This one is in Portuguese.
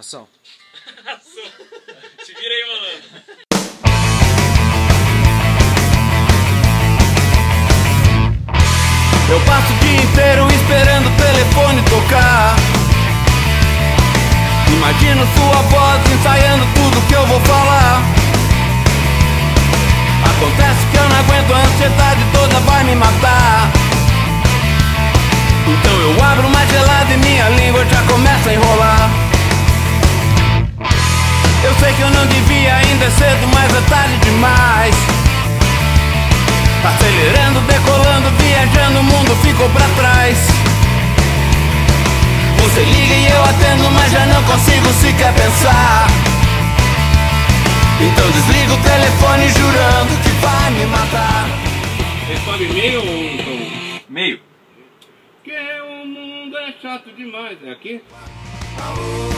Ação. Te vira aí, malandro. Eu passo o dia inteiro esperando o telefone tocar. Imagino sua voz ensaiando tudo que eu vou falar. Acontece que eu não aguento, a ansiedade toda vai me matar. Então eu abro uma gelada e minha língua já começa que eu não devia, ainda é cedo, mas é tarde demais. Acelerando, decolando, viajando, o mundo ficou pra trás. Você liga e eu atendo, mas já não consigo sequer pensar. Então desliga o telefone jurando que vai me matar. Responde meio ou um tom? Meio. Porque o mundo é chato demais. É aqui? Aú,